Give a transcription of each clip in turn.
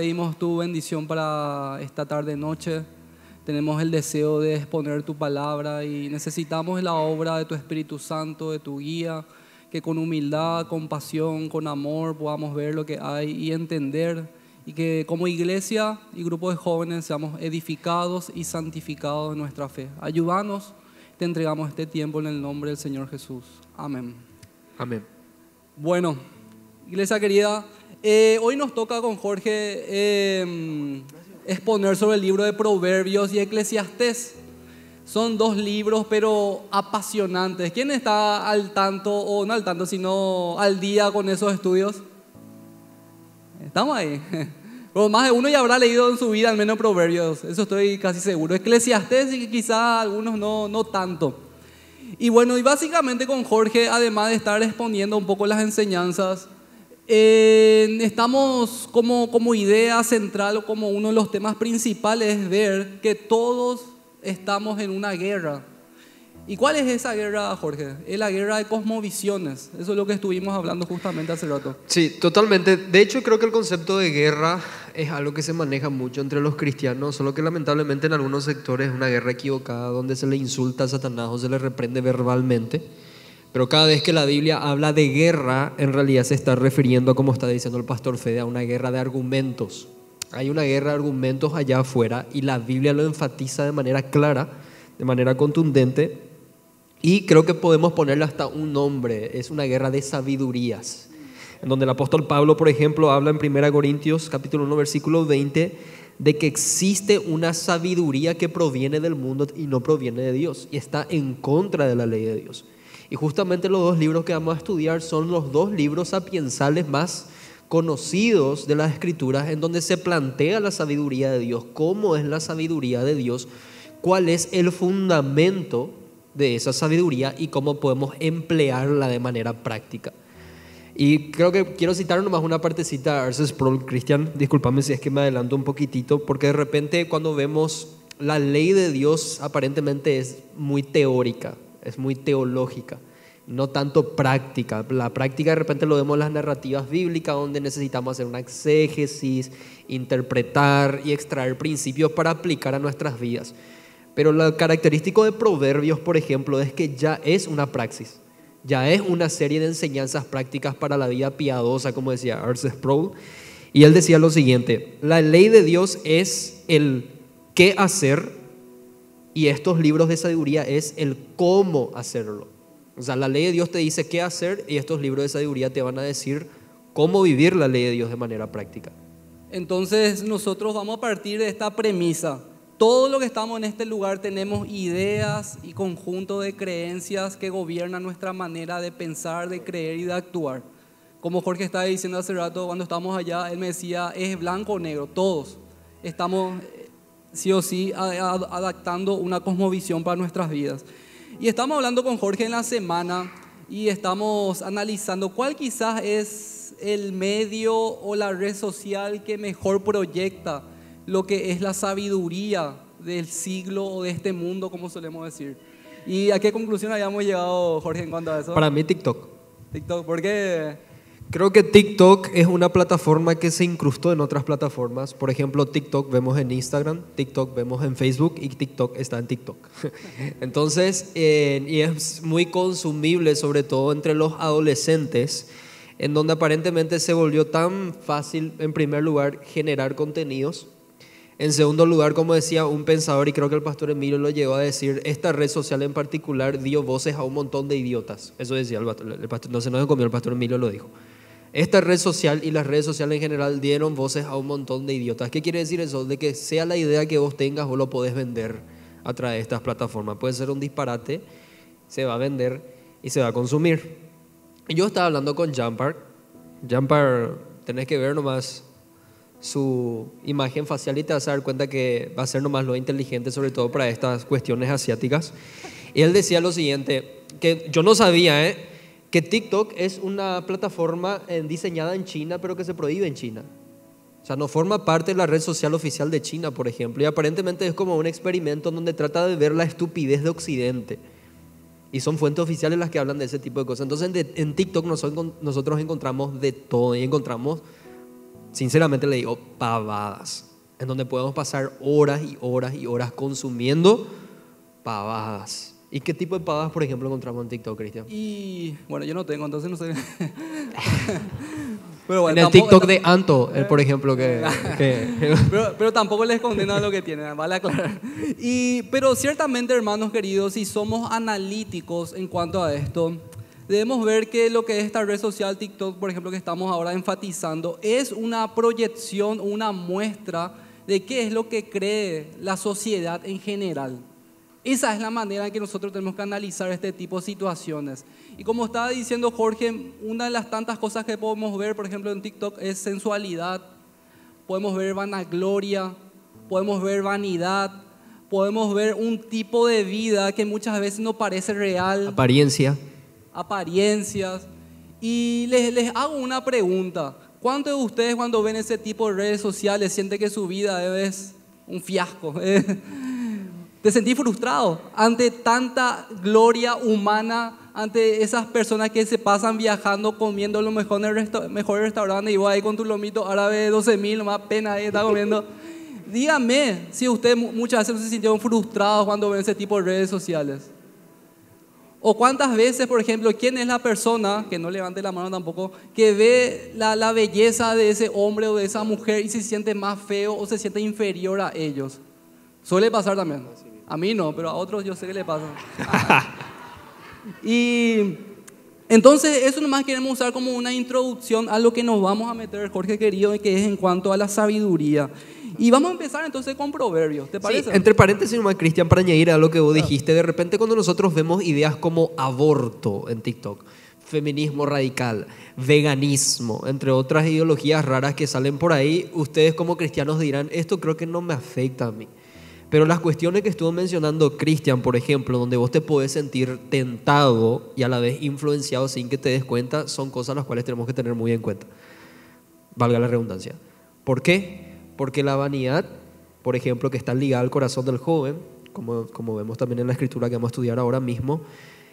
Pedimos tu bendición para esta tarde noche. Tenemos el deseo de exponer tu palabra y necesitamos la obra de tu Espíritu Santo, de tu guía, que con humildad, con pasión, con amor podamos ver lo que hay y entender y que como iglesia y grupo de jóvenes seamos edificados y santificados en nuestra fe. Ayúdanos, te entregamos este tiempo en el nombre del Señor Jesús. Amén. Amén. Bueno, iglesia querida, eh, hoy nos toca con Jorge eh, exponer sobre el libro de Proverbios y Eclesiastés. Son dos libros, pero apasionantes. ¿Quién está al tanto, o no al tanto, sino al día con esos estudios? Estamos ahí. Pero más de uno ya habrá leído en su vida al menos Proverbios, eso estoy casi seguro. Eclesiastés y quizá algunos no, no tanto. Y bueno, y básicamente con Jorge, además de estar exponiendo un poco las enseñanzas, eh, estamos como, como idea central o como uno de los temas principales es ver que todos estamos en una guerra. ¿Y cuál es esa guerra, Jorge? Es la guerra de cosmovisiones. Eso es lo que estuvimos hablando justamente hace rato. Sí, totalmente. De hecho, creo que el concepto de guerra es algo que se maneja mucho entre los cristianos, solo que lamentablemente en algunos sectores es una guerra equivocada donde se le insulta a Satanás o se le reprende verbalmente. Pero cada vez que la Biblia habla de guerra, en realidad se está refiriendo, como está diciendo el pastor Fede, a una guerra de argumentos. Hay una guerra de argumentos allá afuera y la Biblia lo enfatiza de manera clara, de manera contundente, y creo que podemos ponerle hasta un nombre, es una guerra de sabidurías, en donde el apóstol Pablo, por ejemplo, habla en 1 Corintios capítulo 1 versículo 20 de que existe una sabiduría que proviene del mundo y no proviene de Dios y está en contra de la ley de Dios. Y justamente los dos libros que vamos a estudiar son los dos libros sapiensales más conocidos de las escrituras en donde se plantea la sabiduría de Dios, cómo es la sabiduría de Dios, cuál es el fundamento de esa sabiduría y cómo podemos emplearla de manera práctica. Y creo que quiero citar nomás una partecita de Arces Sproul, Cristian, discúlpame si es que me adelanto un poquitito, porque de repente cuando vemos la ley de Dios aparentemente es muy teórica, es muy teológica, no tanto práctica. La práctica de repente lo vemos en las narrativas bíblicas donde necesitamos hacer una exégesis, interpretar y extraer principios para aplicar a nuestras vidas. Pero lo característico de Proverbios, por ejemplo, es que ya es una praxis, ya es una serie de enseñanzas prácticas para la vida piadosa, como decía Arce Sproul. Y él decía lo siguiente, la ley de Dios es el qué hacer y estos libros de sabiduría es el cómo hacerlo. O sea, la ley de Dios te dice qué hacer y estos libros de sabiduría te van a decir cómo vivir la ley de Dios de manera práctica. Entonces nosotros vamos a partir de esta premisa. Todo lo que estamos en este lugar tenemos ideas y conjunto de creencias que gobiernan nuestra manera de pensar, de creer y de actuar. Como Jorge estaba diciendo hace rato, cuando estábamos allá, él me decía, es blanco o negro, todos estamos sí o sí adaptando una cosmovisión para nuestras vidas. Y estamos hablando con Jorge en la semana y estamos analizando cuál quizás es el medio o la red social que mejor proyecta lo que es la sabiduría del siglo o de este mundo, como solemos decir. ¿Y a qué conclusión habíamos llegado, Jorge, en cuanto a eso? Para mí TikTok. TikTok, ¿por qué? Creo que TikTok es una plataforma que se incrustó en otras plataformas. Por ejemplo, TikTok vemos en Instagram, TikTok vemos en Facebook y TikTok está en TikTok. Entonces, y es muy consumible, sobre todo entre los adolescentes, en donde aparentemente se volvió tan fácil, en primer lugar, generar contenidos en segundo lugar, como decía un pensador, y creo que el pastor Emilio lo llegó a decir, esta red social en particular dio voces a un montón de idiotas. Eso decía el pastor, no se nos comió, el pastor Emilio lo dijo. Esta red social y las redes sociales en general dieron voces a un montón de idiotas. ¿Qué quiere decir eso? De que sea la idea que vos tengas, vos lo podés vender a través de estas plataformas. Puede ser un disparate, se va a vender y se va a consumir. Yo estaba hablando con Jampar. Jampar, tenés que ver nomás su imagen facial y te vas a dar cuenta que va a ser nomás lo inteligente, sobre todo para estas cuestiones asiáticas. Y él decía lo siguiente, que yo no sabía, ¿eh? Que TikTok es una plataforma diseñada en China, pero que se prohíbe en China. O sea, no forma parte de la red social oficial de China, por ejemplo. Y aparentemente es como un experimento donde trata de ver la estupidez de Occidente. Y son fuentes oficiales las que hablan de ese tipo de cosas. Entonces en TikTok nosotros encontramos de todo y encontramos sinceramente le digo, pavadas, en donde podemos pasar horas y horas y horas consumiendo pavadas. ¿Y qué tipo de pavadas, por ejemplo, encontramos en TikTok, Cristian? Y bueno, yo no tengo, entonces no sé. pero bueno, en el TikTok de Anto, por ejemplo, que... pero, pero, tampoco les condena lo que tienen, vale aclarar. Y, pero ciertamente, hermanos queridos, si somos analíticos en cuanto a esto, debemos ver que lo que es esta red social TikTok, por ejemplo, que estamos ahora enfatizando, es una proyección, una muestra de qué es lo que cree la sociedad en general. Esa es la manera en que nosotros tenemos que analizar este tipo de situaciones. Y como estaba diciendo Jorge, una de las tantas cosas que podemos ver, por ejemplo, en TikTok es sensualidad, podemos ver vanagloria, podemos ver vanidad, podemos ver un tipo de vida que muchas veces no parece real. Apariencia apariencias. Y les, les hago una pregunta. ¿Cuántos de ustedes cuando ven ese tipo de redes sociales sienten que su vida es un fiasco? ¿Te sentís frustrado ante tanta gloria humana, ante esas personas que se pasan viajando, comiendo los mejores, mejores restaurantes y vos ahí con tu lomito árabe de 12 mil, más pena ahí está comiendo? Dígame si ustedes muchas veces se sintieron frustrados cuando ven ese tipo de redes sociales. O cuántas veces, por ejemplo, quién es la persona, que no levante la mano tampoco, que ve la, la, belleza de ese hombre o de esa mujer y se siente más feo o se siente inferior a ellos. Suele pasar también. A mí no, pero a otros yo sé que le pasa. y entonces eso nomás queremos usar como una introducción a lo que nos vamos a meter, Jorge querido, que es en cuanto a la sabiduría. Y vamos a empezar entonces con proverbios, ¿te parece? entre paréntesis, nomás, Cristian, para añadir a lo que vos dijiste, de repente cuando nosotros vemos ideas como aborto en TikTok, feminismo radical, veganismo, entre otras ideologías raras que salen por ahí, ustedes como cristianos dirán, esto creo que no me afecta a mí. Pero las cuestiones que estuvo mencionando Cristian, por ejemplo, donde vos te puedes sentir tentado y a la vez influenciado sin que te des cuenta, son cosas las cuales tenemos que tener muy en cuenta. Valga la redundancia. ¿Por qué? Porque la vanidad, por ejemplo, que está ligada al corazón del joven, como, como vemos también en la escritura que vamos a estudiar ahora mismo,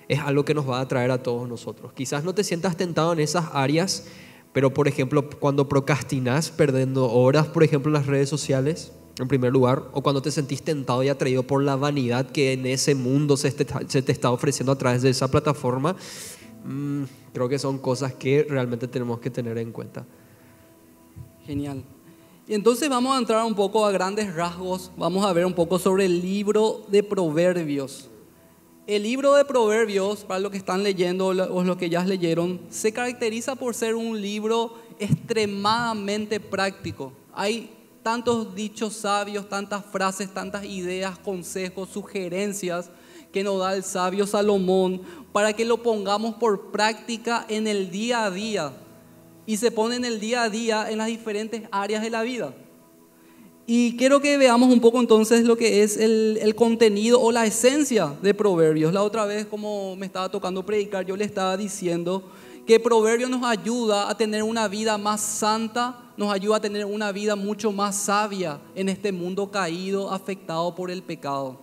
es algo que nos va a atraer a todos nosotros. Quizás no te sientas tentado en esas áreas, pero por ejemplo, cuando procrastinas perdiendo horas, por ejemplo, en las redes sociales, en primer lugar, o cuando te sentís tentado y atraído por la vanidad que en ese mundo se te, está ofreciendo a través de esa plataforma, mm, creo que son cosas que realmente tenemos que tener en cuenta. Genial. Y entonces vamos a entrar un poco a grandes rasgos, vamos a ver un poco sobre el libro de Proverbios. El libro de Proverbios, para los que están leyendo o los que ya leyeron, se caracteriza por ser un libro extremadamente práctico. Hay tantos dichos sabios, tantas frases, tantas ideas, consejos, sugerencias que nos da el sabio Salomón para que lo pongamos por práctica en el día a día y se pone en el día a día en las diferentes áreas de la vida. Y quiero que veamos un poco entonces lo que es el, el, contenido o la esencia de Proverbios. La otra vez, como me estaba tocando predicar, yo le estaba diciendo que Proverbios nos ayuda a tener una vida más santa, nos ayuda a tener una vida mucho más sabia en este mundo caído, afectado por el pecado.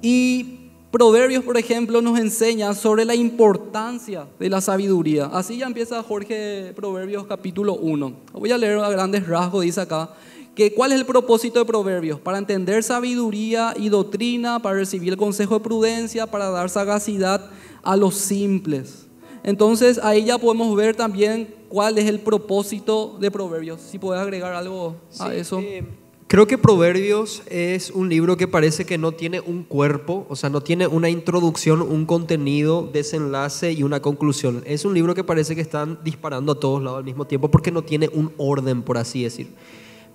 Y Proverbios, por ejemplo, nos enseña sobre la importancia de la sabiduría. Así ya empieza Jorge Proverbios capítulo 1. Voy a leer a grandes rasgos, dice acá, que cuál es el propósito de Proverbios? Para entender sabiduría y doctrina, para recibir el consejo de prudencia, para dar sagacidad a los simples. Entonces ahí ya podemos ver también cuál es el propósito de Proverbios. Si puedes agregar algo a eso. Eh, Creo que Proverbios es un libro que parece que no tiene un cuerpo, o sea, no tiene una introducción, un contenido, desenlace y una conclusión. Es un libro que parece que están disparando a todos lados al mismo tiempo porque no tiene un orden, por así decir.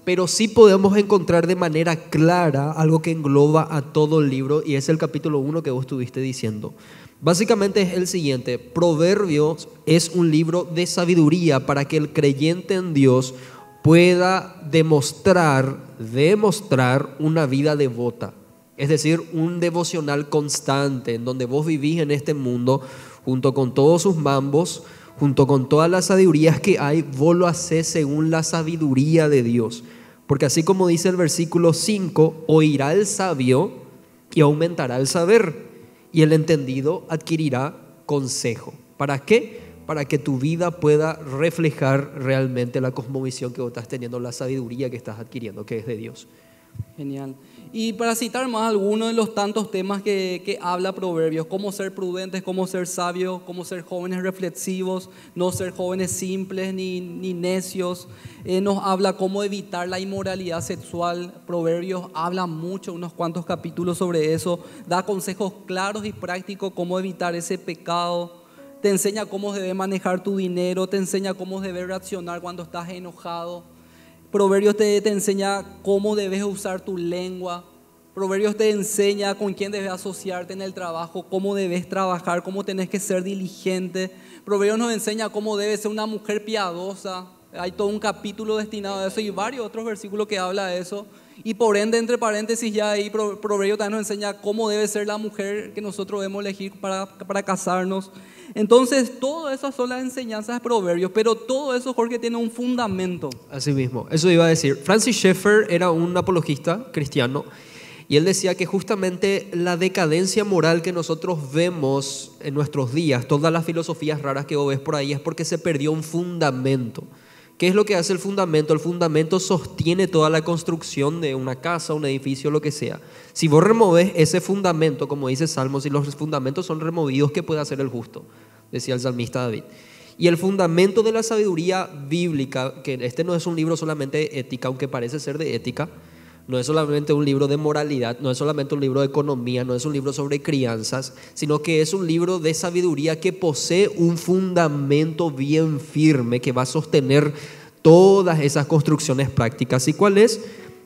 Pero sí podemos encontrar de manera clara algo que engloba a todo el libro y es el capítulo 1 que vos estuviste diciendo. Básicamente es el siguiente, Proverbios es un libro de sabiduría para que el creyente en Dios pueda demostrar, demostrar una vida devota. Es decir, un devocional constante en donde vos vivís en este mundo junto con todos sus mambos, junto con todas las sabidurías que hay, vos lo haces según la sabiduría de Dios. Porque así como dice el versículo 5, oirá el sabio y aumentará el saber, y el entendido adquirirá consejo. ¿Para qué? para que tu vida pueda reflejar realmente la cosmovisión que vos estás teniendo, la sabiduría que estás adquiriendo, que es de Dios. Genial. Y para citar más algunos de los tantos temas que, que, habla Proverbios, cómo ser prudentes, cómo ser sabios, cómo ser jóvenes reflexivos, no ser jóvenes simples ni, ni necios. Eh, nos habla cómo evitar la inmoralidad sexual. Proverbios habla mucho, unos cuantos capítulos sobre eso. Da consejos claros y prácticos cómo evitar ese pecado. Te enseña cómo debes manejar tu dinero, te enseña cómo debes reaccionar cuando estás enojado Proverbios te, enseña cómo debes usar tu lengua. Proverbios te enseña con quién debes asociarte en el trabajo, cómo debes trabajar, cómo tenés que ser diligente. Proverbios nos enseña cómo debes ser una mujer piadosa. Hay todo un capítulo destinado a eso y varios otros versículos que habla de eso. Y por ende, entre paréntesis, ya ahí Proverbios también nos enseña cómo debe ser la mujer que nosotros debemos elegir para, para casarnos. Entonces, todas esas son las enseñanzas de Proverbios, pero todo eso, Jorge, tiene un fundamento. Así mismo, eso iba a decir. Francis Schaeffer era un apologista cristiano y él decía que justamente la decadencia moral que nosotros vemos en nuestros días, todas las filosofías raras que vos ves por ahí, es porque se perdió un fundamento. ¿Qué es lo que hace el fundamento? El fundamento sostiene toda la construcción de una casa, un edificio, lo que sea. Si vos removes ese fundamento, como dice Salmos, y los fundamentos son removidos, ¿qué puede hacer el justo? Decía el salmista David. Y el fundamento de la sabiduría bíblica, que este no es un libro solamente de ética, aunque parece ser de ética, no es solamente un libro de moralidad, no es solamente un libro de economía, no es un libro sobre crianzas, sino que es un libro de sabiduría que posee un fundamento bien firme que va a sostener todas esas construcciones prácticas. ¿Y cuál es?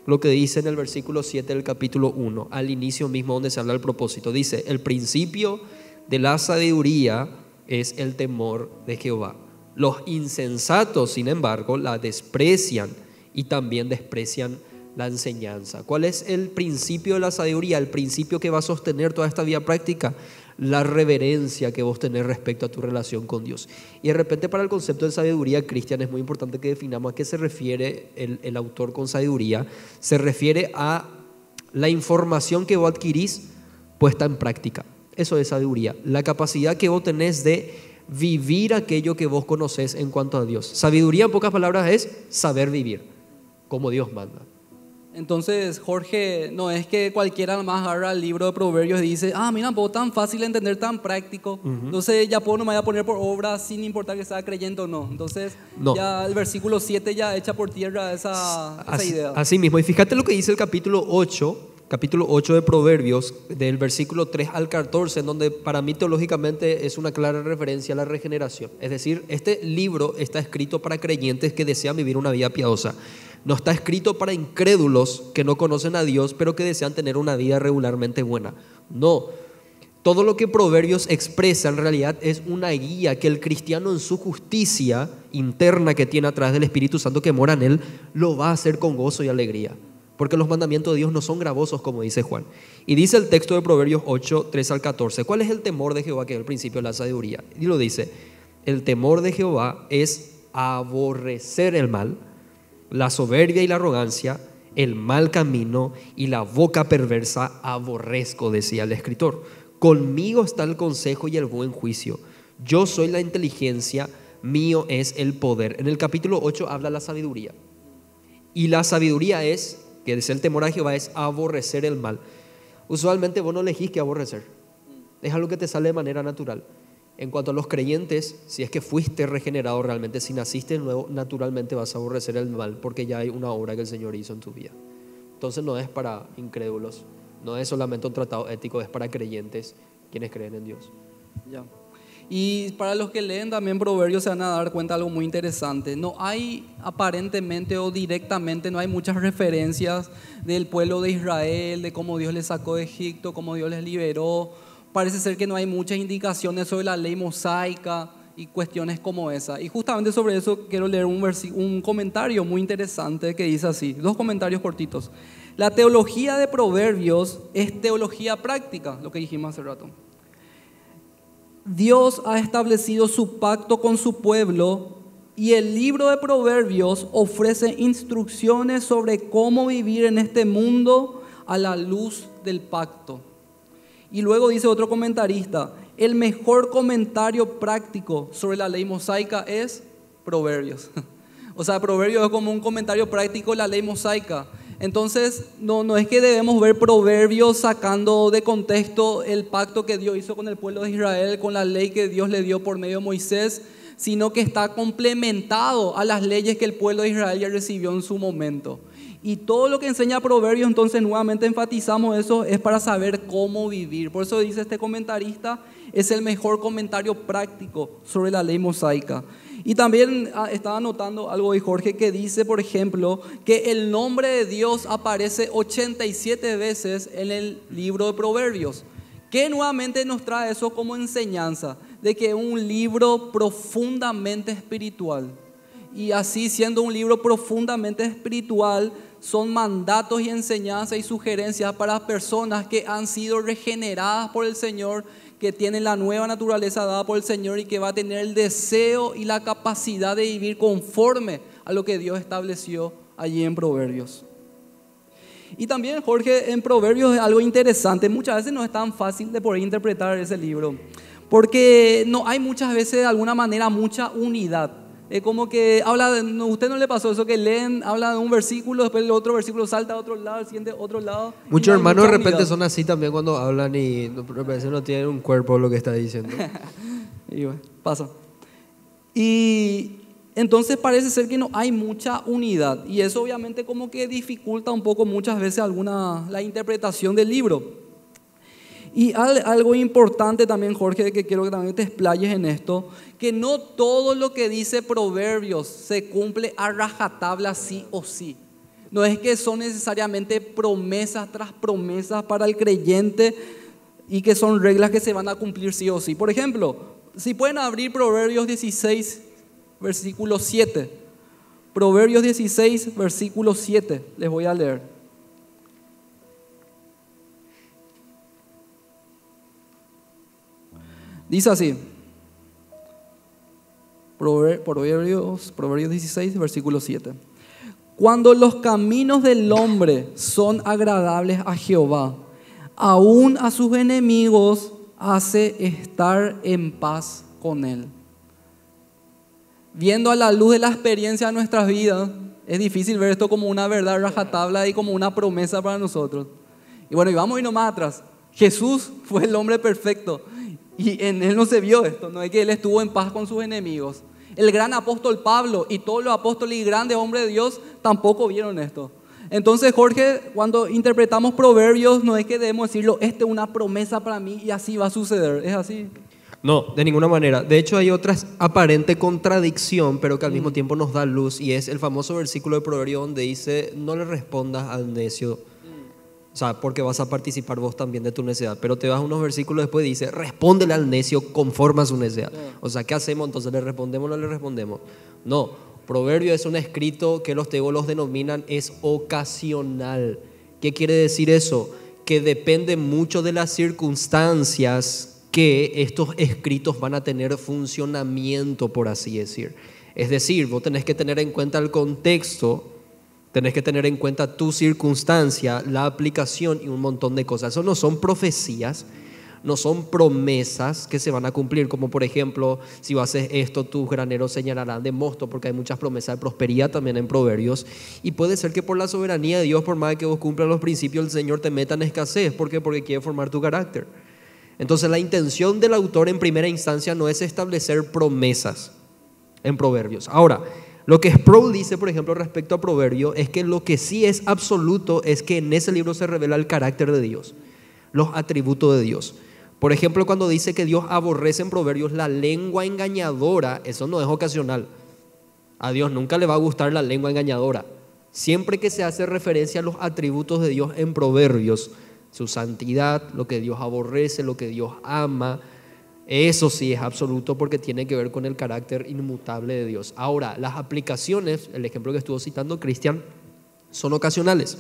Lo que dice en el versículo 7 del capítulo 1, al inicio mismo donde se habla del propósito. Dice, el principio de la sabiduría es el temor de Jehová. Los insensatos, sin embargo, la desprecian y también desprecian la enseñanza. ¿Cuál es el principio de la sabiduría? El principio que va a sostener toda esta vida práctica. La reverencia que vos tenés respecto a tu relación con Dios. Y de repente para el concepto de sabiduría cristiana es muy importante que definamos a qué se refiere el, el autor con sabiduría. Se refiere a la información que vos adquirís puesta en práctica. Eso es sabiduría. La capacidad que vos tenés de vivir aquello que vos conocés en cuanto a Dios. Sabiduría en pocas palabras es saber vivir como Dios manda. Entonces, Jorge, no es que cualquiera más agarra el libro de Proverbios y dice, ah, mira, pues tan fácil de entender, tan práctico. Entonces, ya puedo, no me voy a poner por obra sin importar que sea creyente o no. Entonces, ya el versículo 7 ya echa por tierra esa, esa idea. Así mismo. Y fíjate lo que dice el capítulo 8, capítulo 8 de Proverbios, del versículo 3 al 14, en donde para mí teológicamente es una clara referencia a la regeneración. Es decir, este libro está escrito para creyentes que desean vivir una vida piadosa. No está escrito para incrédulos que no conocen a Dios, pero que desean tener una vida regularmente buena. No. Todo lo que Proverbios expresa en realidad es una guía que el cristiano en su justicia interna que tiene a través del Espíritu Santo que mora en él, lo va a hacer con gozo y alegría. Porque los mandamientos de Dios no son gravosos, como dice Juan. Y dice el texto de Proverbios 8, 3 al 14. ¿Cuál es el temor de Jehová? Que es el principio de la sabiduría. Y lo dice, el temor de Jehová es aborrecer el mal la soberbia y la arrogancia, el mal camino y la boca perversa aborrezco, decía el escritor. Conmigo está el consejo y el buen juicio. Yo soy la inteligencia, mío es el poder. En el capítulo 8 habla la sabiduría. Y la sabiduría es, que es el temor a Jehová, es aborrecer el mal. Usualmente vos no elegís que aborrecer. Es algo que te sale de manera natural. En cuanto a los creyentes, si es que fuiste regenerado realmente, si naciste nuevo, naturalmente vas a aborrecer el mal porque ya hay una obra que el Señor hizo en tu vida. Entonces no es para incrédulos, no es solamente un tratado ético, es para creyentes quienes creen en Dios. Ya. Y para los que leen también Proverbios se van a dar cuenta de algo muy interesante. No hay aparentemente o directamente, no hay muchas referencias del pueblo de Israel, de cómo Dios les sacó de Egipto, cómo Dios les liberó parece ser que no hay muchas indicaciones sobre la ley mosaica y cuestiones como esa. Y justamente sobre eso quiero leer un, un comentario muy interesante que dice así, dos comentarios cortitos. La teología de proverbios es teología práctica, lo que dijimos hace rato. Dios ha establecido su pacto con su pueblo y el libro de proverbios ofrece instrucciones sobre cómo vivir en este mundo a la luz del pacto. Y luego dice otro comentarista, el mejor comentario práctico sobre la ley mosaica es Proverbios. O sea, Proverbios es como un comentario práctico de la ley mosaica. Entonces, no, no es que debemos ver Proverbios sacando de contexto el pacto que Dios hizo con el pueblo de Israel, con la ley que Dios le dio por medio de Moisés, sino que está complementado a las leyes que el pueblo de Israel ya recibió en su momento. Y todo lo que enseña Proverbios, entonces nuevamente enfatizamos eso, es para saber cómo vivir. Por eso dice este comentarista, es el mejor comentario práctico sobre la ley mosaica. Y también ah, estaba notando algo de Jorge que dice, por ejemplo, que el nombre de Dios aparece 87 veces en el libro de Proverbios. Que nuevamente nos trae eso como enseñanza, de que es un libro profundamente espiritual. Y así siendo un libro profundamente espiritual, son mandatos y enseñanzas y sugerencias para personas que han sido regeneradas por el Señor que tiene la nueva naturaleza dada por el Señor y que va a tener el deseo y la capacidad de vivir conforme a lo que Dios estableció allí en Proverbios. Y también, Jorge, en Proverbios es algo interesante. Muchas veces no es tan fácil de poder interpretar ese libro, porque no hay muchas veces de alguna manera mucha unidad. Es como que habla, de, usted no le pasó eso, que leen, habla de un versículo, después el otro versículo salta a otro lado, el siguiente otro lado. Muchos hermanos de repente son así también cuando hablan y no, no tienen un cuerpo lo que está diciendo. y bueno, pasa. Y entonces parece ser que no hay mucha unidad y eso obviamente como que dificulta un poco muchas veces alguna la interpretación del libro. Y algo importante también, Jorge, que quiero que también te explayes en esto, que no todo lo que dice Proverbios se cumple a rajatabla sí o sí. No es que son necesariamente promesas tras promesas para el creyente y que son reglas que se van a cumplir sí o sí. Por ejemplo, si pueden abrir Proverbios 16, versículo 7. Proverbios 16, versículo 7. Les voy a leer. Dice así, Proverbios, Proverbios 16, versículo 7. Cuando los caminos del hombre son agradables a Jehová, aún a sus enemigos hace estar en paz con él. Viendo a la luz de la experiencia de nuestras vidas, es difícil ver esto como una verdad rajatabla y como una promesa para nosotros. Y bueno, y vamos a ir más atrás. Jesús fue el hombre perfecto y en él no se vio esto, no es que él estuvo en paz con sus enemigos. El gran apóstol Pablo y todos los apóstoles y grandes hombres de Dios tampoco vieron esto. Entonces, Jorge, cuando interpretamos proverbios, no es que debemos decirlo, esta es una promesa para mí y así va a suceder. ¿Es así? No, de ninguna manera. De hecho, hay otra aparente contradicción, pero que al mismo mm. tiempo nos da luz, y es el famoso versículo de Proverbio donde dice, no le respondas al necio o sea, porque vas a participar vos también de tu necedad. Pero te vas unos versículos después y dice, respóndele al necio conforme a su necedad. O sea, ¿qué hacemos? Entonces, ¿le respondemos o no le respondemos? No, proverbio es un escrito que los teólogos denominan es ocasional. ¿Qué quiere decir eso? Que depende mucho de las circunstancias que estos escritos van a tener funcionamiento, por así decir. Es decir, vos tenés que tener en cuenta el contexto Tenés que tener en cuenta tu circunstancia, la aplicación y un montón de cosas. Eso no son profecías, no son promesas que se van a cumplir, como por ejemplo, si haces esto, tus graneros señalarán de mosto, porque hay muchas promesas de prosperidad también en Proverbios. Y puede ser que por la soberanía de Dios, por más que vos cumplas los principios, el Señor te meta en escasez. ¿Por qué? Porque quiere formar tu carácter. Entonces la intención del autor en primera instancia no es establecer promesas en Proverbios. Ahora, lo que Sproul dice, por ejemplo, respecto a Proverbio, es que lo que sí es absoluto es que en ese libro se revela el carácter de Dios, los atributos de Dios. Por ejemplo, cuando dice que Dios aborrece en Proverbios la lengua engañadora, eso no es ocasional. A Dios nunca le va a gustar la lengua engañadora. Siempre que se hace referencia a los atributos de Dios en Proverbios, su santidad, lo que Dios aborrece, lo que Dios ama, eso sí es absoluto porque tiene que ver con el carácter inmutable de Dios. Ahora, las aplicaciones, el ejemplo que estuvo citando Cristian, son ocasionales.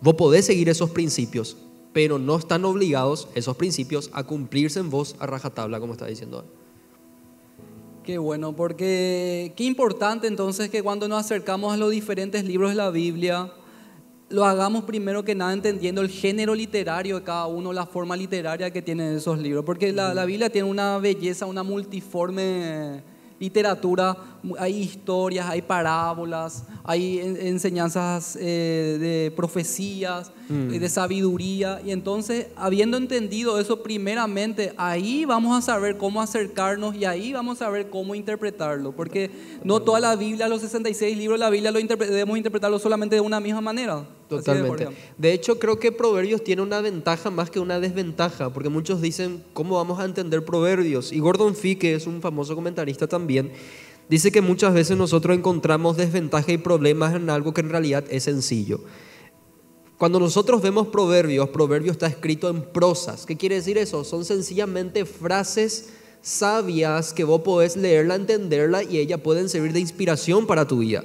Vos podés seguir esos principios, pero no están obligados esos principios a cumplirse en vos a rajatabla, como está diciendo. Qué bueno, porque qué importante entonces que cuando nos acercamos a los diferentes libros de la Biblia, lo hagamos primero que nada entendiendo el género literario de cada uno, la forma literaria que tienen esos libros, porque la, la Biblia tiene una belleza, una multiforme literatura, hay historias, hay parábolas, hay enseñanzas eh, de profecías, mm. de sabiduría. Y entonces, habiendo entendido eso primeramente, ahí vamos a saber cómo acercarnos y ahí vamos a saber cómo interpretarlo. Porque no toda la Biblia, los 66 libros de la Biblia, lo debemos interpretarlo solamente de una misma manera. Totalmente. De hecho, creo que Proverbios tiene una ventaja más que una desventaja, porque muchos dicen, ¿cómo vamos a entender Proverbios? Y Gordon Fee, que es un famoso comentarista también, dice que muchas veces nosotros encontramos desventaja y problemas en algo que en realidad es sencillo. Cuando nosotros vemos Proverbios, Proverbios está escrito en prosas. ¿Qué quiere decir eso? Son sencillamente frases sabias que vos podés leerla, entenderla y ellas pueden servir de inspiración para tu vida.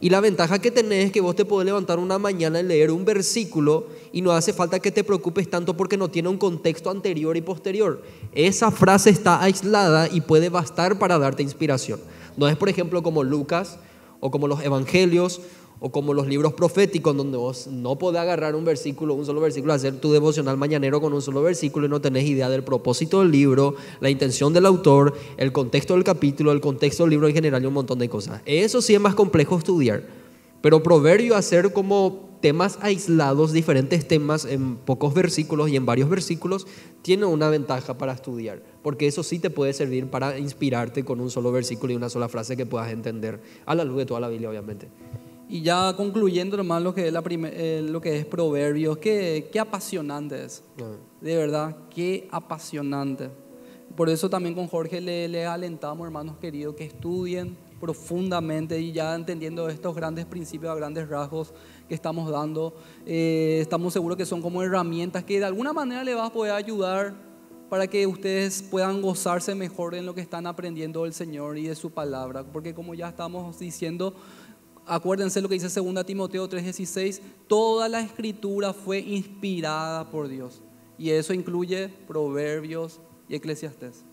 Y la ventaja que tenés es que vos te podés levantar una mañana y leer un versículo y no hace falta que te preocupes tanto porque no tiene un contexto anterior y posterior. Esa frase está aislada y puede bastar para darte inspiración. No es, por ejemplo, como Lucas o como los evangelios o como los libros proféticos, donde vos no podés agarrar un versículo, un solo versículo, hacer tu devocional mañanero con un solo versículo y no tenés idea del propósito del libro, la intención del autor, el contexto del capítulo, el contexto del libro en general y un montón de cosas. Eso sí es más complejo estudiar, pero proverbio hacer como temas aislados, diferentes temas en pocos versículos y en varios versículos, tiene una ventaja para estudiar, porque eso sí te puede servir para inspirarte con un solo versículo y una sola frase que puedas entender a la luz de toda la Biblia, obviamente. Y ya concluyendo nomás lo que es, la eh, lo que es Proverbios, qué, qué apasionante es. De verdad, qué apasionante. Por eso también con Jorge le, le alentamos, hermanos queridos, que estudien profundamente y ya entendiendo estos grandes principios a grandes rasgos que estamos dando, eh, estamos seguros que son como herramientas que de alguna manera le va a poder ayudar para que ustedes puedan gozarse mejor en lo que están aprendiendo del Señor y de su palabra. Porque como ya estamos diciendo, acuérdense lo que dice 2 Timoteo 3:16, toda la escritura fue inspirada por Dios. Y eso incluye proverbios y eclesiastés.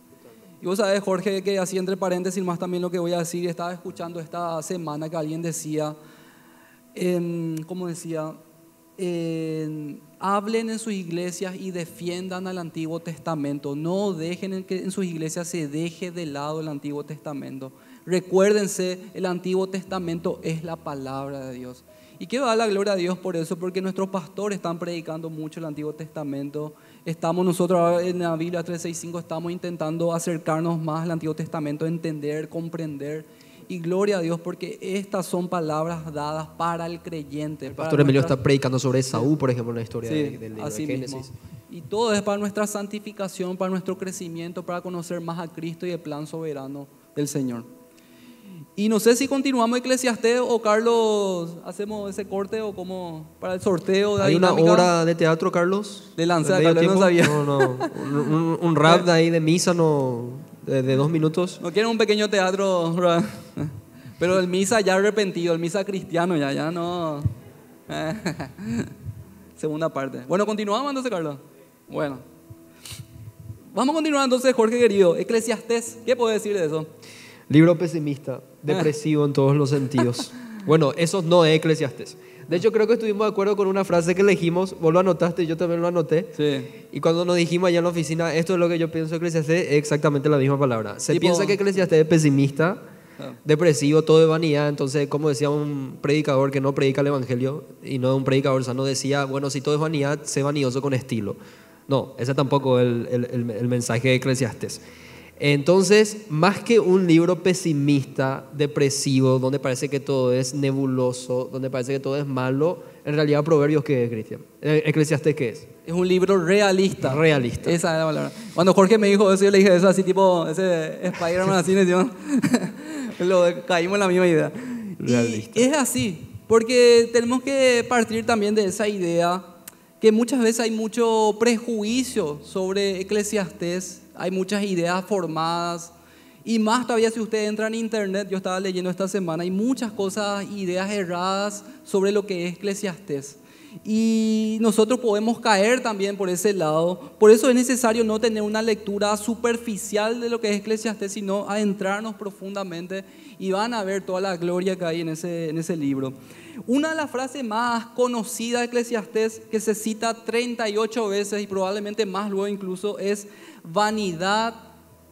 Y vos sabés, Jorge, que así entre paréntesis más también lo que voy a decir, estaba escuchando esta semana que alguien decía, ¿cómo decía? hablen en sus iglesias y defiendan al Antiguo Testamento. No dejen que en sus iglesias se deje de lado el Antiguo Testamento. Recuérdense, el Antiguo Testamento es la palabra de Dios. Y quiero dar la gloria a Dios por eso, porque nuestros pastores están predicando mucho el Antiguo Testamento. Estamos nosotros en la Biblia 365, estamos intentando acercarnos más al Antiguo Testamento, entender, comprender. Y gloria a Dios porque estas son palabras dadas para el creyente. El pastor Emilio está predicando sobre Saúl, por ejemplo, en la historia del libro de Génesis. Y todo es para nuestra santificación, para nuestro crecimiento, para conocer más a Cristo y el plan soberano del Señor. Y no sé si continuamos Eclesiastés o Carlos hacemos ese corte o como para el sorteo de ¿Hay una hora de teatro, Carlos? De lanza, Carlos no sabía. No, no. Un, rap de ahí de misa no de, dos minutos. No quieren un pequeño teatro, pero el misa ya arrepentido, el misa cristiano ya, ya no. Segunda parte. Bueno, continuamos entonces, Carlos. Bueno. Vamos a continuar entonces, Jorge querido. Eclesiastés, ¿qué puedo decir de eso? Libro pesimista, depresivo en todos los sentidos. Bueno, eso no es Eclesiastes. De hecho, creo que estuvimos de acuerdo con una frase que elegimos. Vos lo anotaste, yo también lo anoté. Sí. Y cuando nos dijimos allá en la oficina, esto es lo que yo pienso de Eclesiastes, es exactamente la misma palabra. Se piensa que Eclesiastes es pesimista, ah. depresivo, todo de vanidad. Entonces, como decía un predicador que no predica el Evangelio y no un predicador sano, decía, bueno, si todo es vanidad, sé vanidoso con estilo. No, ese tampoco es el, el, el mensaje de Eclesiastes. Entonces, más que un libro pesimista, depresivo, donde parece que todo es nebuloso, donde parece que todo es malo, en realidad Proverbios qué es, Cristian? Eh, Eclesiastes qué es? Es un libro realista. Realista. Esa es la palabra. Cuando Jorge me dijo eso, yo le dije eso así tipo, ese Spider-Man así, lo caímos en la misma idea. Realista. Y es así, porque tenemos que partir también de esa idea que muchas veces hay mucho prejuicio sobre Eclesiastés hay muchas ideas formadas. Y más todavía si usted entra en internet, yo estaba leyendo esta semana, hay muchas cosas, ideas erradas sobre lo que es Eclesiastés. Y nosotros podemos caer también por ese lado. Por eso es necesario no tener una lectura superficial de lo que es Eclesiastés, sino adentrarnos profundamente y van a ver toda la gloria que hay en ese, en ese libro. Una de las frases más conocidas de Eclesiastés, que se cita 38 veces y probablemente más luego incluso, es vanidad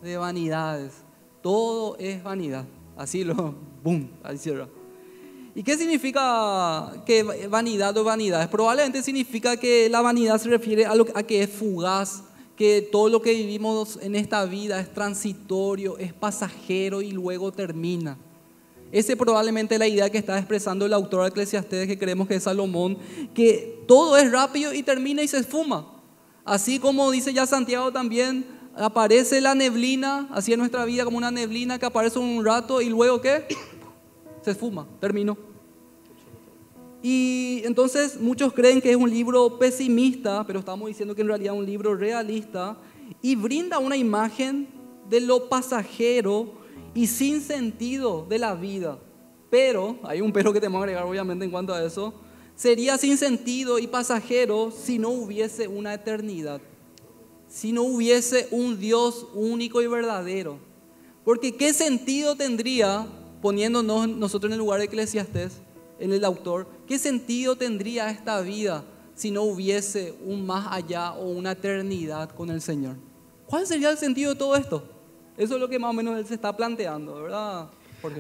de vanidades. Todo es vanidad. Así lo, boom, ahí cierra. ¿Y qué significa que vanidad o vanidades? Probablemente significa que la vanidad se refiere a, lo, a que es fugaz, que todo lo que vivimos en esta vida es transitorio, es pasajero y luego termina. Esa es probablemente la idea que está expresando el autor de Eclesiastes, que creemos que es Salomón, que todo es rápido y termina y se esfuma. Así como dice ya Santiago también, aparece la neblina, así en nuestra vida como una neblina que aparece un rato y luego ¿qué? Se esfuma, terminó. Y entonces muchos creen que es un libro pesimista, pero estamos diciendo que en realidad es un libro realista y brinda una imagen de lo pasajero y sin sentido de la vida. Pero, hay un pero que tenemos que agregar obviamente en cuanto a eso, sería sin sentido y pasajero si no hubiese una eternidad, si no hubiese un Dios único y verdadero. Porque ¿qué sentido tendría, poniéndonos nosotros en el lugar de Eclesiastés, en el autor, qué sentido tendría esta vida si no hubiese un más allá o una eternidad con el Señor? ¿Cuál sería el sentido de todo esto? Eso es lo que más o menos él se está planteando, ¿verdad?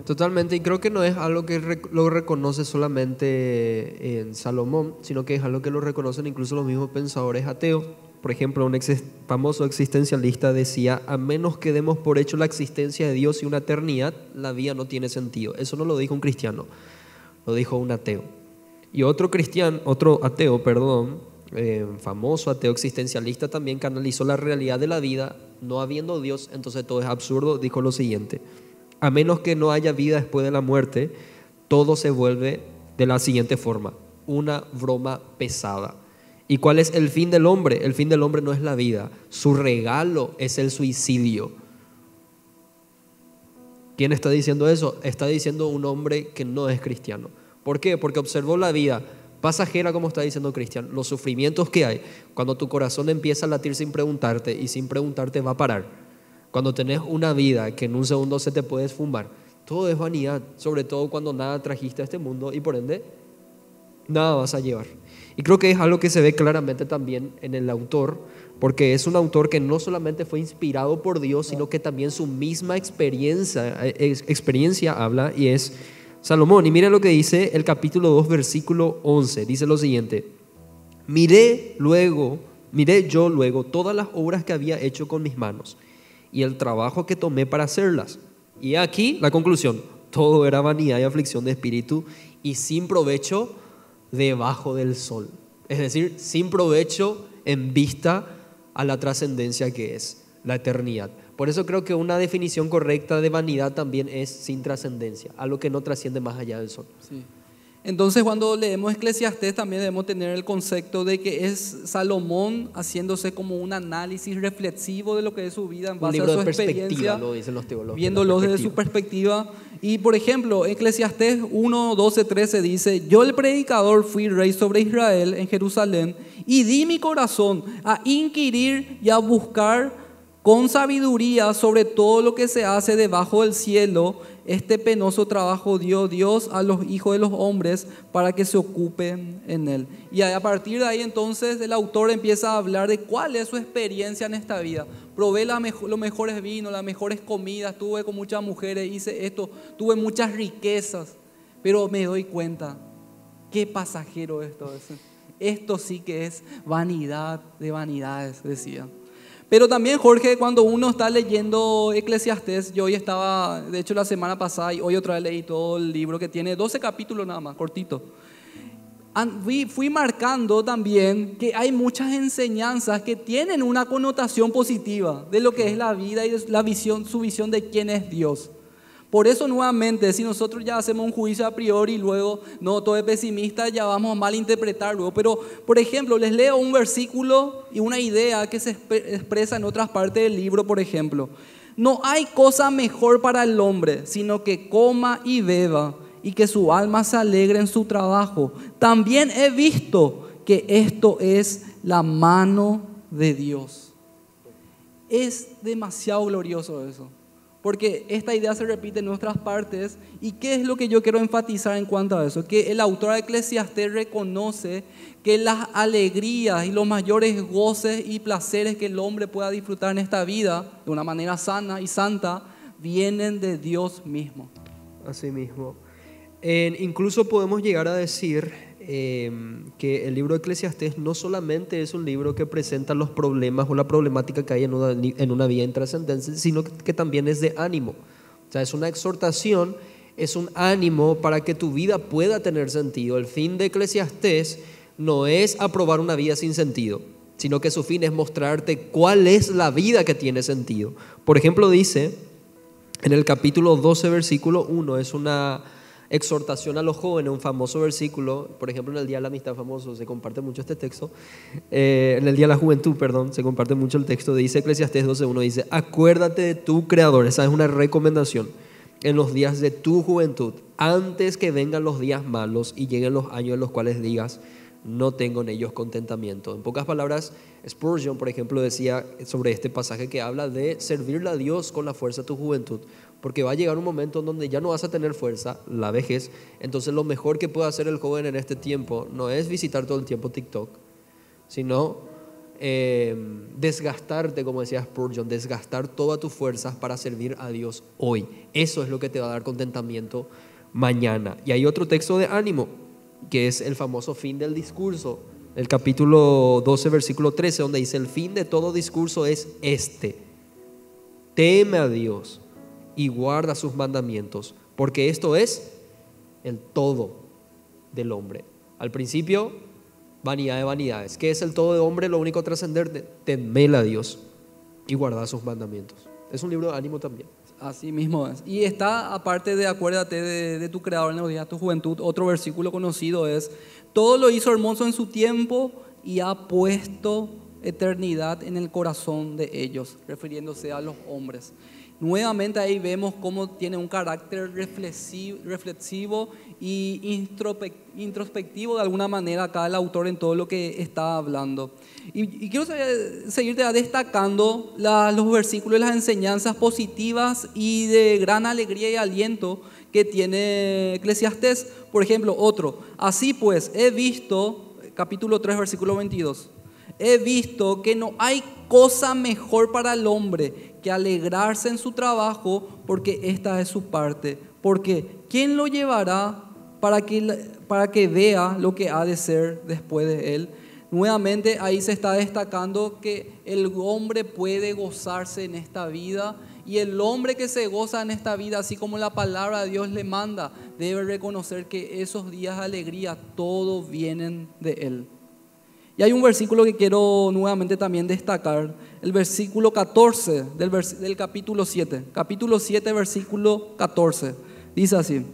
Totalmente, y creo que no es algo que lo reconoce solamente en Salomón, sino que es algo que lo reconocen incluso los mismos pensadores ateos. Por ejemplo, un famoso existencialista decía, a menos que demos por hecho la existencia de Dios y una eternidad, la vida no tiene sentido. Eso no lo dijo un cristiano, lo dijo un ateo. Y otro cristiano, otro ateo, perdón, eh, famoso ateo existencialista también canalizó la realidad de la vida, no habiendo Dios, entonces todo es absurdo, dijo lo siguiente, a menos que no haya vida después de la muerte, todo se vuelve de la siguiente forma, una broma pesada. ¿Y cuál es el fin del hombre? El fin del hombre no es la vida, su regalo es el suicidio. ¿Quién está diciendo eso? Está diciendo un hombre que no es cristiano. ¿Por qué? Porque observó la vida pasajera, como está diciendo Cristian, los sufrimientos que hay, cuando tu corazón empieza a latir sin preguntarte y sin preguntarte va a parar, cuando tenés una vida que en un segundo se te puede esfumar, todo es vanidad, sobre todo cuando nada trajiste a este mundo y por ende nada vas a llevar. Y creo que es algo que se ve claramente también en el autor, porque es un autor que no solamente fue inspirado por Dios, sino que también su misma experiencia, eh, experiencia habla y es Salomón. Y mira lo que dice el capítulo 2, versículo 11. Dice lo siguiente. Miré luego, miré yo luego todas las obras que había hecho con mis manos y el trabajo que tomé para hacerlas. Y aquí la conclusión. Todo era vanidad y aflicción de espíritu y sin provecho debajo del sol. Es decir, sin provecho en vista a la trascendencia que es la eternidad. Por eso creo que una definición correcta de vanidad también es sin trascendencia, algo que no trasciende más allá del sol. Entonces cuando leemos Eclesiastés también debemos tener el concepto de que es Salomón haciéndose como un análisis reflexivo de lo que es su vida en base a su experiencia, lo dicen los teólogos, viéndolo desde su perspectiva. Y por ejemplo, Eclesiastés 1, 12, 13 dice, yo el predicador fui rey sobre Israel en Jerusalén y di mi corazón a inquirir y a buscar con sabiduría sobre todo lo que se hace debajo del cielo. Este penoso trabajo dio Dios a los hijos de los hombres para que se ocupen en él. Y a partir de ahí entonces el autor empieza a hablar de cuál es su experiencia en esta vida. Probé los mejores vinos, las mejores comidas, tuve con muchas mujeres, hice esto, tuve muchas riquezas, pero me doy cuenta, qué pasajero esto es. Esto sí que es vanidad de vanidades, decía. Pero también, Jorge, cuando uno está leyendo Eclesiastés, yo hoy estaba, de hecho la semana pasada y hoy otra vez leí todo el libro que tiene 12 capítulos nada más, cortito. Fui, fui marcando también que hay muchas enseñanzas que tienen una connotación positiva de lo que es la vida y la visión, su visión de quién es Dios. Por eso nuevamente, si nosotros ya hacemos un juicio a priori y luego no todo es pesimista, ya vamos a malinterpretar luego. Pero, por ejemplo, les leo un versículo y una idea que se expresa en otras partes del libro, por ejemplo. No hay cosa mejor para el hombre, sino que coma y beba y que su alma se alegre en su trabajo. También he visto que esto es la mano de Dios. Es demasiado glorioso eso. Porque esta idea se repite en nuestras partes. ¿Y qué es lo que yo quiero enfatizar en cuanto a eso? Que el autor de Eclesiastés reconoce que las alegrías y los mayores goces y placeres que el hombre pueda disfrutar en esta vida de una manera sana y santa vienen de Dios mismo. Así mismo. incluso podemos llegar a decir em, que el libro de Eclesiastés no solamente es un libro que presenta los problemas o la problemática que hay en una, en una intrascendente, sino que también es de ánimo. O sea, es una exhortación, es un ánimo para que tu vida pueda tener sentido. El fin de Eclesiastés no es aprobar una vida sin sentido, sino que su fin es mostrarte cuál es la vida que tiene sentido. Por ejemplo, dice en el capítulo 12, versículo 1, es una exhortación a los jóvenes, un famoso versículo, por ejemplo en el Día de la Amistad famoso se comparte mucho este texto, eh, en el Día de la Juventud, perdón, se comparte mucho el texto, dice Eclesiastés 12.1, dice, acuérdate de tu Creador, esa es una recomendación, en los días de tu juventud, antes que vengan los días malos y lleguen los años en los cuales digas, no tengo en ellos contentamiento. En pocas palabras, Spurgeon, por ejemplo, decía sobre este pasaje que habla de servirle a Dios con la fuerza de tu juventud, porque va a llegar un momento en donde ya no vas a tener fuerza, la vejez, entonces lo mejor que puede hacer el joven en este tiempo no es visitar todo el tiempo TikTok, sino eh, desgastarte, como decía Spurgeon, desgastar todas tus fuerzas para servir a Dios hoy. Eso es lo que te va a dar contentamiento mañana. Y hay otro texto de ánimo que es el famoso fin del discurso, el capítulo 12, versículo 13, donde dice, el fin de todo discurso es este, teme a Dios y guarda sus mandamientos, porque esto es el todo del hombre. Al principio, vanidad de vanidades. ¿Qué es el todo de hombre? Lo único trascendente, temela a Dios y guarda sus mandamientos. Es un libro de ánimo también. Así mismo es. Y está, aparte de acuérdate de, tu creador en los días de tu juventud, otro versículo conocido es, todo lo hizo hermoso en su tiempo y ha puesto eternidad en el corazón de ellos, refiriéndose a los hombres. Nuevamente ahí vemos cómo tiene un carácter reflexivo, y introspectivo de alguna manera acá el autor en todo lo que está hablando. Y, quiero seguirte destacando los versículos y las enseñanzas positivas y de gran alegría y aliento que tiene Eclesiastés. Por ejemplo, otro, así pues, he visto, capítulo 3, versículo 22, he visto que no hay cosa mejor para el hombre que alegrarse en su trabajo porque esta es su parte. Porque ¿quién lo llevará para que, para que vea lo que ha de ser después de él? Nuevamente ahí se está destacando que el hombre puede gozarse en esta vida y el hombre que se goza en esta vida, así como la palabra de Dios le manda, debe reconocer que esos días de alegría todos vienen de él. Y hay un versículo que quiero nuevamente también destacar, el versículo 14 del, capítulo 7. Capítulo 7, versículo 14. Dice así,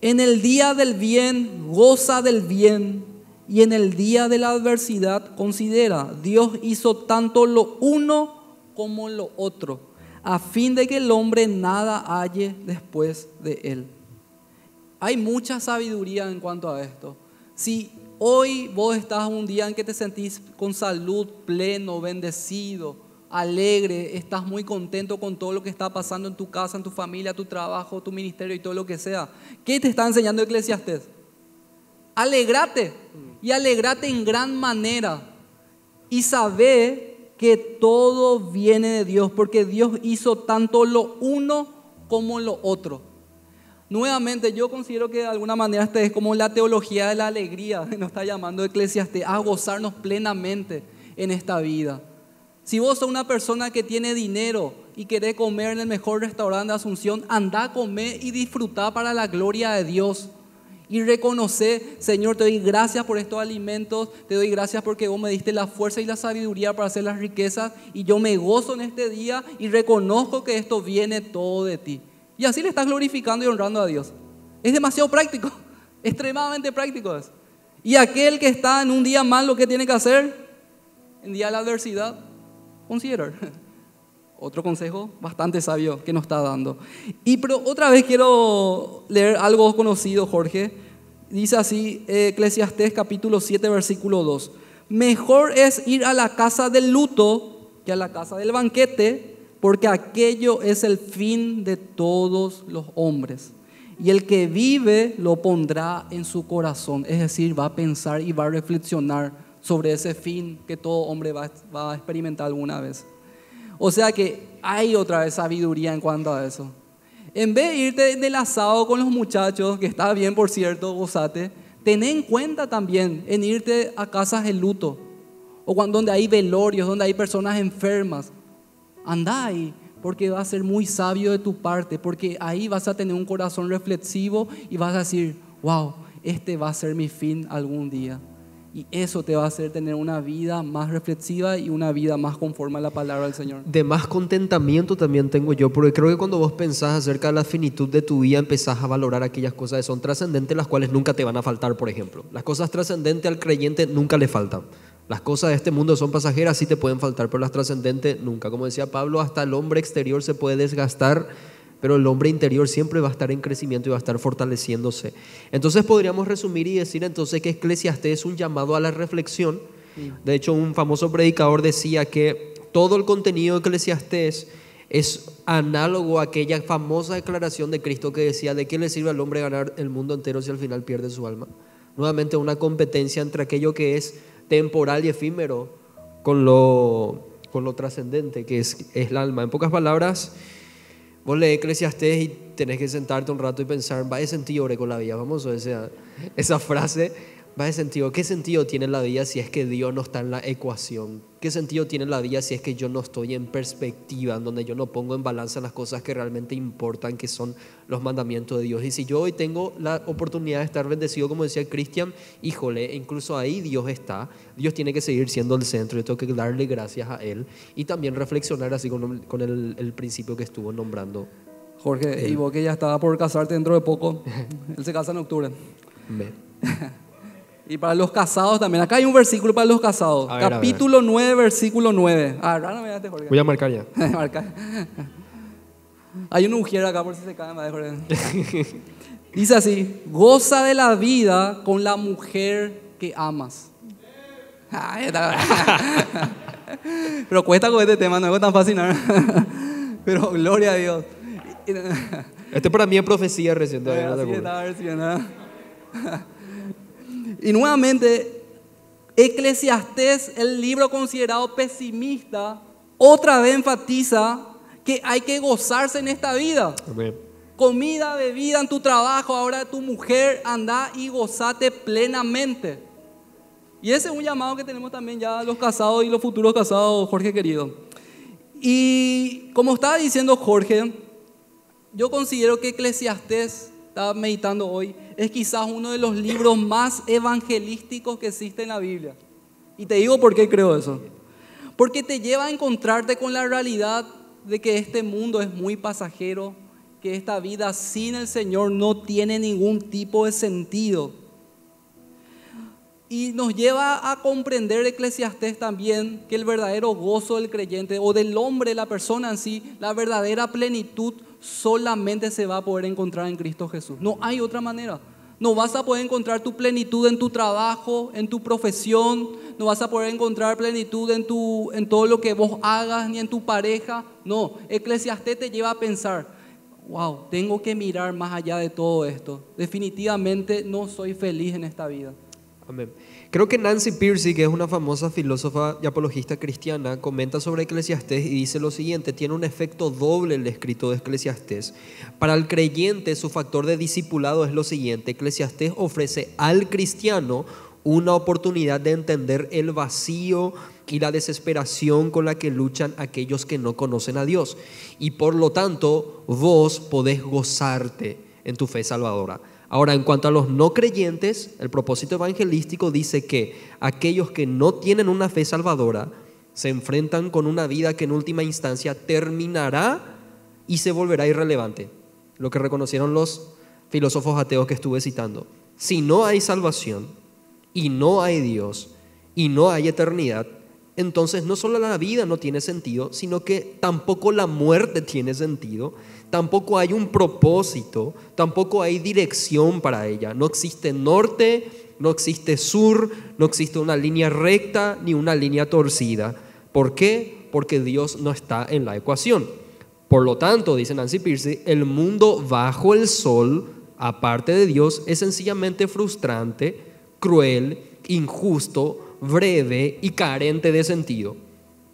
en el día del bien, goza del bien, y en el día de la adversidad, considera, Dios hizo tanto lo uno como lo otro, a fin de que el hombre nada halle después de él. Hay mucha sabiduría en cuanto a esto. Si Hoy vos estás un día en que te sentís con salud, pleno, bendecido, alegre, estás muy contento con todo lo que está pasando en tu casa, en tu familia, tu trabajo, tu ministerio y todo lo que sea. ¿Qué te está enseñando Eclesiastes? Alegrate y alegrate en gran manera y sabe que todo viene de Dios porque Dios hizo tanto lo uno como lo otro. Nuevamente, yo considero que de alguna manera esta es como la teología de la alegría nos está llamando Eclesiastes a gozarnos plenamente en esta vida. Si vos sos una persona que tiene dinero y querés comer en el mejor restaurante de Asunción, anda a comer y disfrutar para la gloria de Dios. Y reconocer, Señor, te doy gracias por estos alimentos, te doy gracias porque vos me diste la fuerza y la sabiduría para hacer las riquezas y yo me gozo en este día y reconozco que esto viene todo de ti. Y así le estás glorificando y honrando a Dios. Es demasiado práctico, extremadamente práctico es. Y aquel que está en un día mal, lo que tiene que hacer, en día de la adversidad, considerar. Otro consejo bastante sabio que nos está dando. Y pero otra vez quiero leer algo conocido, Jorge. Dice así, Eclesiastés capítulo 7, versículo 2. Mejor es ir a la casa del luto que a la casa del banquete, porque aquello es el fin de todos los hombres. Y el que vive lo pondrá en su corazón, es decir, va a pensar y va a reflexionar sobre ese fin que todo hombre va, va a experimentar alguna vez. O sea que hay otra vez sabiduría en cuanto a eso. En vez de irte del asado con los muchachos, que está bien por cierto, gozate, ten en cuenta también en irte a casas de luto o cuando, donde hay velorios, donde hay personas enfermas. Anda ahí, porque va a ser muy sabio de tu parte, porque ahí vas a tener un corazón reflexivo y vas a decir, wow, este va a ser mi fin algún día. Y eso te va a hacer tener una vida más reflexiva y una vida más conforme a la palabra del Señor. De más contentamiento también tengo yo, porque creo que cuando vos pensás acerca de la finitud de tu vida, empezás a valorar aquellas cosas que son trascendentes, las cuales nunca te van a faltar, por ejemplo. Las cosas trascendentes al creyente nunca le faltan. Las cosas de este mundo son pasajeras, sí te pueden faltar, pero las trascendentes nunca. Como decía Pablo, hasta el hombre exterior se puede desgastar, pero el hombre interior siempre va a estar en crecimiento y va a estar fortaleciéndose. Entonces podríamos resumir y decir entonces que Eclesiastés es un llamado a la reflexión. De hecho, un famoso predicador decía que todo el contenido de Eclesiastés es análogo a aquella famosa declaración de Cristo que decía, ¿de qué le sirve al hombre ganar el mundo entero si al final pierde su alma? Nuevamente una competencia entre aquello que es temporal y efímero con lo, con lo trascendente que es, es el alma. En pocas palabras, vos lees Eclesiastés y tenés que sentarte un rato y pensar, va de sentido con la vida, vamos a esa, esa frase, va de sentido, ¿qué sentido tiene la vida si es que Dios no está en la ecuación? ¿Qué sentido tiene la vida si es que yo no estoy en perspectiva, en donde yo no pongo en balanza las cosas que realmente importan, que son los mandamientos de Dios? Y si yo hoy tengo la oportunidad de estar bendecido, como decía Cristian, híjole, incluso ahí Dios está, Dios tiene que seguir siendo el centro, yo tengo que darle gracias a Él y también reflexionar así con, con el, el, principio que estuvo nombrando. Jorge, y vos que ya estaba por casarte dentro de poco, él se casa en octubre. Y para los casados también. Acá hay un versículo para los casados. Capítulo 9, versículo 9. Ah, no me Jorge. Voy a marcar ya. Hay un ujier acá por si se cae, Jorge. Dice así: Goza de la vida con la mujer que amas. Pero cuesta con este tema, no es tan fácil. Pero gloria a Dios. Este para mí es profecía recién. Y nuevamente, Eclesiastés, el libro considerado pesimista, otra vez enfatiza que hay que gozarse en esta vida. Comida, bebida en tu trabajo, ahora tu mujer, anda y gozate plenamente. Y ese es un llamado que tenemos también ya los casados y los futuros casados, Jorge querido. Y como estaba diciendo Jorge, yo considero que Eclesiastés, estaba meditando hoy, es quizás uno de los libros más evangelísticos que existe en la Biblia. Y te digo por qué creo eso. Porque te lleva a encontrarte con la realidad de que este mundo es muy pasajero, que esta vida sin el Señor no tiene ningún tipo de sentido. Y nos lleva a comprender Eclesiastés también que el verdadero gozo del creyente o del hombre, la persona en sí, la verdadera plenitud solamente se va a poder encontrar en Cristo Jesús. No hay otra manera. No vas a poder encontrar tu plenitud en tu trabajo, en tu profesión, no vas a poder encontrar plenitud en, tu, en todo lo que vos hagas, ni en tu pareja. No, Eclesiastés te lleva a pensar, wow, tengo que mirar más allá de todo esto. Definitivamente no soy feliz en esta vida. Amén. Creo que Nancy Piercy, que es una famosa filósofa y apologista cristiana, comenta sobre Eclesiastés y dice lo siguiente, tiene un efecto doble el escrito de Eclesiastés. Para el creyente su factor de discipulado es lo siguiente, Eclesiastés ofrece al cristiano una oportunidad de entender el vacío y la desesperación con la que luchan aquellos que no conocen a Dios. Y por lo tanto, vos podés gozarte en tu fe salvadora. Ahora, en cuanto a los no creyentes, el propósito evangelístico dice que aquellos que no tienen una fe salvadora se enfrentan con una vida que en última instancia terminará y se volverá irrelevante. Lo que reconocieron los filósofos ateos que estuve citando. Si no hay salvación y no hay Dios y no hay eternidad, entonces no solo la vida no tiene sentido, sino que tampoco la muerte tiene sentido, tampoco hay un propósito, tampoco hay dirección para ella. No existe norte, no existe sur, no existe una línea recta ni una línea torcida. ¿Por qué? Porque Dios no está en la ecuación. Por lo tanto, dice Nancy Pierce, el mundo bajo el sol, aparte de Dios, es sencillamente frustrante, cruel, injusto, breve y carente de sentido.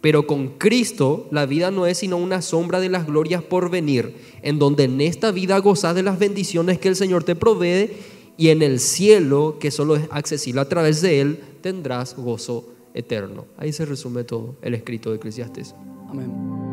Pero con Cristo la vida no es sino una sombra de las glorias por venir, en donde en esta vida gozas de las bendiciones que el Señor te provee y en el cielo, que solo es accesible a través de Él, tendrás gozo eterno. Ahí se resume todo el escrito de Eclesiastes. Amén.